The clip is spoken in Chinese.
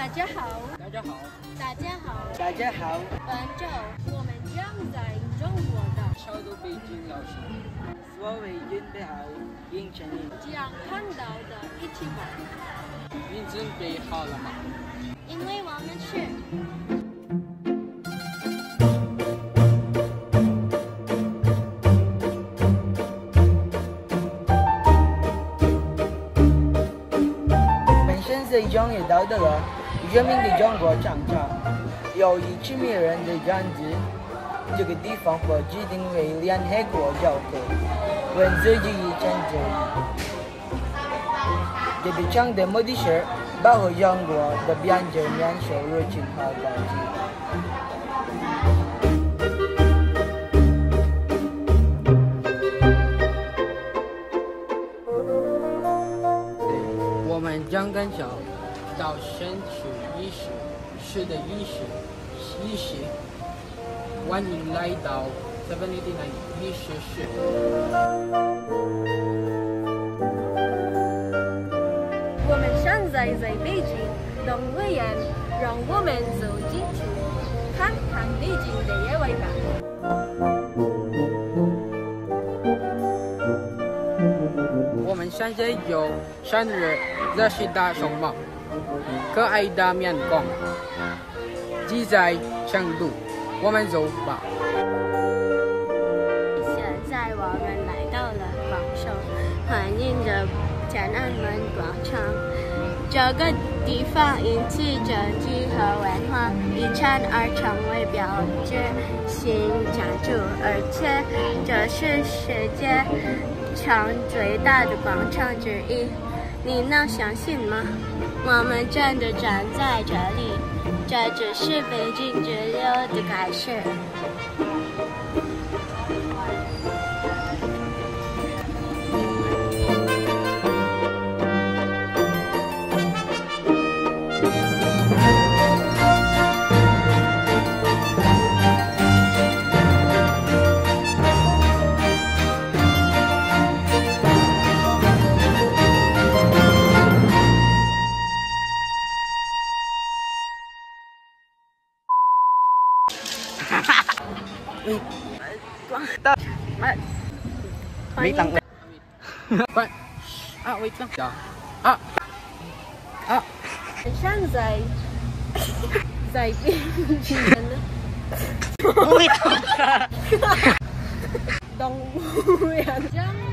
大家好，大家好，大家好，大家好。本周我们将在中国的首都北京游行，我为准备好迎接你。将看到的一起玩，你准备好了吗？因为我们是。我们现在终于到的了人民的中国广场，有一千名人的样子。这个地方被指定为联合国教科文字记忆 cent 之一。这里讲的目的是保护中国的边界免受入侵和攻击。我们将感受到身处意识是的意识意识，欢迎来到 Seven Eighty Nine 意识室。我们现在在北京动物园，让我们走进去看看北京的野外吧。我们现在有生日热情的熊猫，可爱的面孔，自在程度，我们走吧。现在我们来到了广州，欢迎着天安门广场。这个地方因其政治和文化遗产而成为标志性建筑，而且这是世界上最大的广场之一。你能相信吗？我们真的站在这里，这只是北京之流的开始。没当快啊，wait lang。啊啊，现在在北京呢。动物园将。为啥？